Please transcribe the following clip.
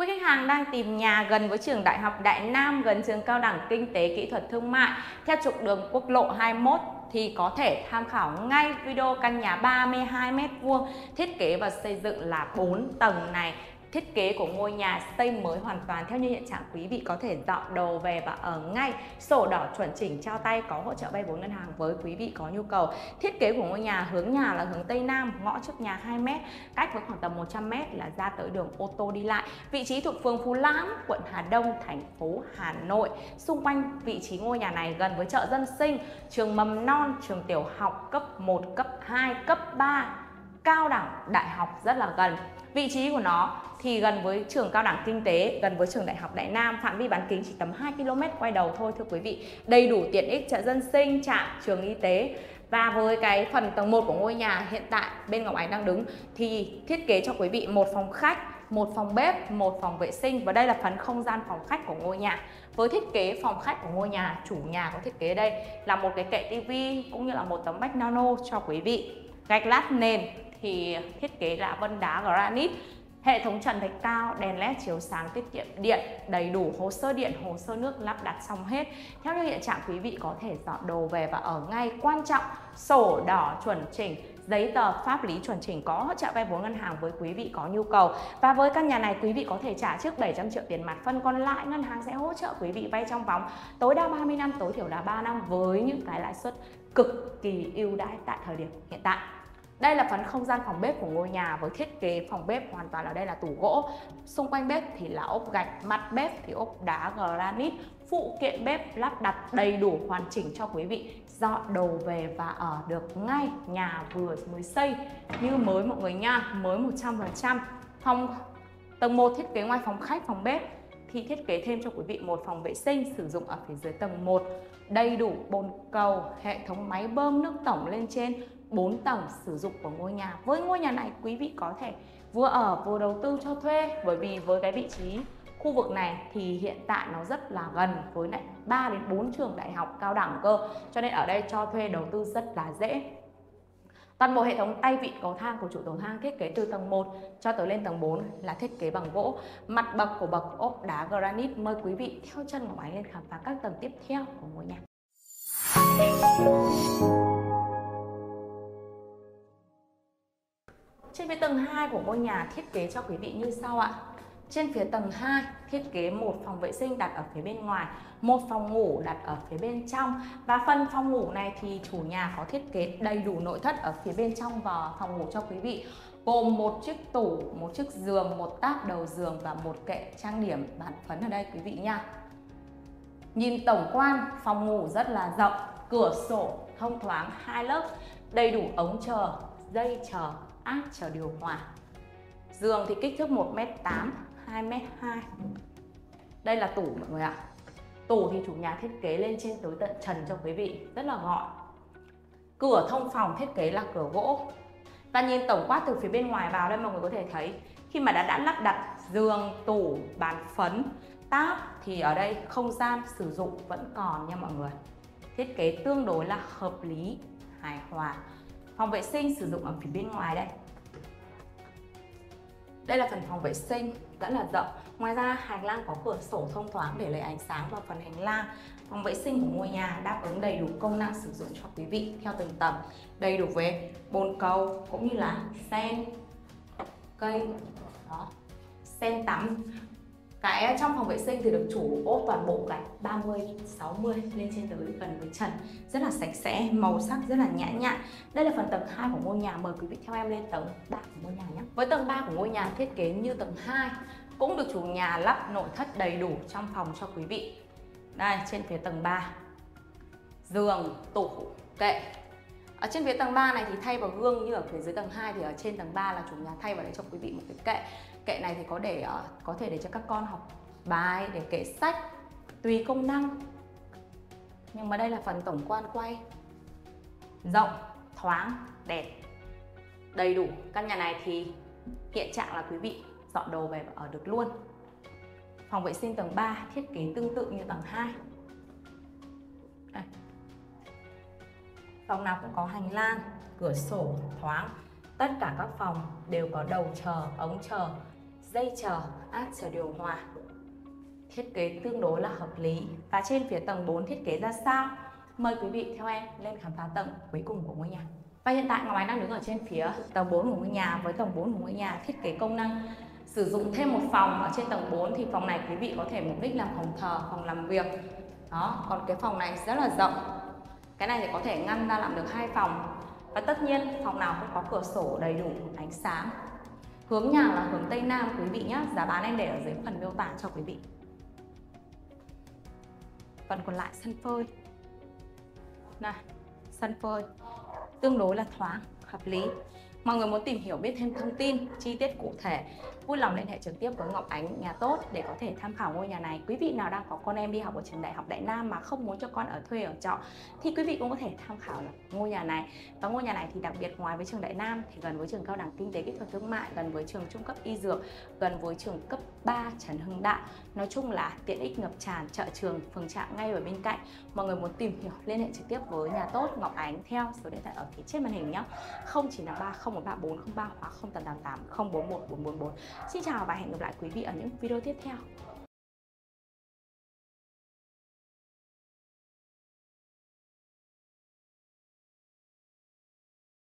Quý khách hàng đang tìm nhà gần với trường Đại học Đại Nam, gần trường Cao đẳng Kinh tế Kỹ thuật Thương mại. Theo trục đường quốc lộ 21 thì có thể tham khảo ngay video căn nhà 32 m2 thiết kế và xây dựng là 4 tầng này. Thiết kế của ngôi nhà xây mới hoàn toàn theo như hiện trạng quý vị có thể dọn đồ về và ở ngay. Sổ đỏ chuẩn chỉnh trao tay có hỗ trợ vay vốn ngân hàng với quý vị có nhu cầu. Thiết kế của ngôi nhà hướng nhà là hướng Tây Nam, ngõ trước nhà 2m, cách với khoảng tầm 100m là ra tới đường ô tô đi lại. Vị trí thuộc phường Phú Lãm, quận Hà Đông, thành phố Hà Nội. Xung quanh vị trí ngôi nhà này gần với chợ dân sinh, trường mầm non, trường tiểu học cấp 1, cấp 2, cấp 3, cao đẳng, đại học rất là gần. Vị trí của nó thì gần với trường cao đẳng kinh tế, gần với trường đại học Đại Nam, phạm vi bán kính chỉ tầm 2 km quay đầu thôi thưa quý vị. Đầy đủ tiện ích chợ dân sinh, trạm, trường y tế và với cái phần tầng 1 của ngôi nhà hiện tại bên Ngọc Ánh đang đứng thì thiết kế cho quý vị một phòng khách, một phòng bếp, một phòng vệ sinh và đây là phần không gian phòng khách của ngôi nhà. Với thiết kế phòng khách của ngôi nhà, chủ nhà có thiết kế đây là một cái kệ tivi cũng như là một tấm vách nano cho quý vị. Gạch lát nền thì thiết kế là vân đá granite Hệ thống trần thạch cao, đèn led chiếu sáng tiết kiệm điện, đầy đủ hồ sơ điện, hồ sơ nước lắp đặt xong hết. Theo như hiện trạng quý vị có thể dọn đồ về và ở ngay. Quan trọng, sổ đỏ chuẩn chỉnh, giấy tờ pháp lý chuẩn chỉnh có hỗ trợ vay vốn ngân hàng với quý vị có nhu cầu. Và với căn nhà này quý vị có thể trả trước 700 triệu tiền mặt, phần còn lại ngân hàng sẽ hỗ trợ quý vị vay trong vòng tối đa 30 năm, tối thiểu là 3 năm với những cái lãi suất cực kỳ ưu đãi tại thời điểm hiện tại. Đây là phần không gian phòng bếp của ngôi nhà với thiết kế phòng bếp hoàn toàn ở đây là tủ gỗ. Xung quanh bếp thì là ốp gạch, mặt bếp thì ốp đá granite. Phụ kiện bếp lắp đặt đầy đủ hoàn chỉnh cho quý vị dọn đồ về và ở được ngay nhà vừa mới xây như mới mọi người nha, mới 100%. Phòng tầng 1 thiết kế ngoài phòng khách, phòng bếp thì thiết kế thêm cho quý vị một phòng vệ sinh sử dụng ở phía dưới tầng 1 đầy đủ bồn cầu, hệ thống máy bơm nước tổng lên trên 4 tầng sử dụng của ngôi nhà. Với ngôi nhà này, quý vị có thể vừa ở, vừa đầu tư cho thuê bởi vì với cái vị trí khu vực này thì hiện tại nó rất là gần với lại 3 đến 4 trường đại học cao đẳng cơ cho nên ở đây cho thuê đầu tư rất là dễ Toàn bộ hệ thống tay vịn cầu thang của chủ cầu thang thiết kế từ tầng 1 cho tới lên tầng 4 là thiết kế bằng gỗ. Mặt bậc của bậc ốp đá granite. Mời quý vị theo chân của máy lên khám phá các tầng tiếp theo của ngôi nhà. Phía tầng 2 của ngôi nhà thiết kế cho quý vị như sau ạ. Trên phía tầng 2 thiết kế một phòng vệ sinh đặt ở phía bên ngoài, một phòng ngủ đặt ở phía bên trong và phần phòng ngủ này thì chủ nhà có thiết kế đầy đủ nội thất ở phía bên trong và phòng ngủ cho quý vị gồm một chiếc tủ, một chiếc giường, một táp đầu giường và một kệ trang điểm bàn phấn ở đây quý vị nha. Nhìn tổng quan, phòng ngủ rất là rộng, cửa sổ thông thoáng hai lớp, đầy đủ ống chờ, dây chờ, áp chờ điều hòa. Giường thì kích thước 1m8, 2m2 Đây là tủ mọi người ạ. Tủ thì chủ nhà thiết kế lên trên tới tận trần cho quý vị Rất là gọn Cửa thông phòng thiết kế là cửa gỗ. Và nhìn tổng quát từ phía bên ngoài vào đây mọi người có thể thấy. Khi mà đã đã lắp đặt giường, tủ, bàn phấn, táp Thì ở đây không gian sử dụng vẫn còn nha mọi người. Thiết kế tương đối là hợp lý, hài hòa. Phòng vệ sinh sử dụng ở phía bên ngoài đây đây là phần phòng vệ sinh rất là rộng. Ngoài ra hành lang có cửa sổ thông thoáng để lấy ánh sáng vào phần hành lang. Phòng vệ sinh của ngôi nhà đáp ứng đầy đủ công năng sử dụng cho quý vị theo từng tầng. Đầy đủ về bồn cầu cũng như là sen, cây, đó, sen tắm cái à, trong phòng vệ sinh thì được chủ ốp toàn bộ gạch 30 60 lên trên tới gần với trần rất là sạch sẽ, màu sắc rất là nhã nhặn. Đây là phần tầng 2 của ngôi nhà. Mời quý vị theo em lên tầng 3 của ngôi nhà nhé. Với tầng 3 của ngôi nhà thiết kế như tầng 2 cũng được chủ nhà lắp nội thất đầy đủ trong phòng cho quý vị. Đây, trên phía tầng 3 giường, tủ, kệ ở trên phía tầng 3 này thì thay vào gương như ở phía dưới tầng 2 thì ở trên tầng 3 là chủ nhà thay vào đấy cho quý vị một cái kệ. Kệ này thì có để ờ, có thể để cho các con học bài, để kệ sách, tùy công năng. Nhưng mà đây là phần tổng quan quay. Rộng, thoáng, đẹp, đầy đủ. Căn nhà này thì hiện trạng là quý vị dọn đồ về và ở được luôn. Phòng vệ sinh tầng 3 thiết kế tương tự như tầng 2 phòng nào cũng có hành lang cửa sổ thoáng. Tất cả các phòng đều có đầu chờ ống chờ dây chờ áp chờ điều hòa. Thiết kế tương đối là hợp lý. Và trên phía tầng 4 thiết kế ra sao? Mời quý vị theo em lên khám phá tầng cuối cùng của ngôi nhà. Và hiện tại Ngọc Ánh đang đứng ở trên phía tầng 4 của ngôi nhà. Với tầng 4 của ngôi nhà thiết kế công năng sử dụng thêm một phòng. Ở trên tầng 4 thì phòng này quý vị có thể mục đích làm phòng thờ, phòng làm việc. Đó còn cái phòng này rất là rộng cái này thì có thể ngăn ra làm được hai phòng. Và tất nhiên, phòng nào cũng có cửa sổ đầy đủ ánh sáng. Hướng nhà là hướng tây nam, quý vị nhé giá bán em để ở dưới phần miêu tả cho quý vị. Phần còn lại, sân phơi. Này sân phơi. Tương đối là thoáng, hợp lý. Mọi người muốn tìm hiểu biết thêm thông tin, chi tiết cụ thể vui lòng liên hệ trực tiếp với Ngọc Ánh, nhà tốt, để có thể tham khảo ngôi nhà này. Quý vị nào đang có con em đi học ở trường đại học Đại Nam mà không muốn cho con ở thuê ở trọ, thì quý vị cũng có thể tham khảo ngôi nhà này. Và ngôi nhà này thì đặc biệt ngoài với trường Đại Nam thì gần với trường cao đẳng kinh tế kỹ thuật thương mại, gần với trường trung cấp y dược, gần với trường cấp 3 Trần Hưng Đạo. Nói chung là tiện ích ngập tràn, chợ trường, phường trạm ngay ở bên cạnh. Mọi người muốn tìm hiểu, liên hệ trực tiếp với nhà tốt Ngọc Ánh theo số điện thoại ở phía trên màn hình nhé. 0933 013 403 hoặc 0888 041 444 Xin chào và hẹn gặp lại quý vị ở những video tiếp theo.